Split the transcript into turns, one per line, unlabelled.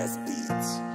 ass beats.